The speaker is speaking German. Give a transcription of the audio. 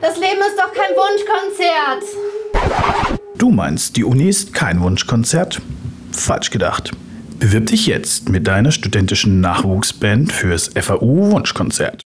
Das Leben ist doch kein Wunschkonzert. Du meinst, die Uni ist kein Wunschkonzert? Falsch gedacht. Bewirb dich jetzt mit deiner studentischen Nachwuchsband fürs FAU Wunschkonzert.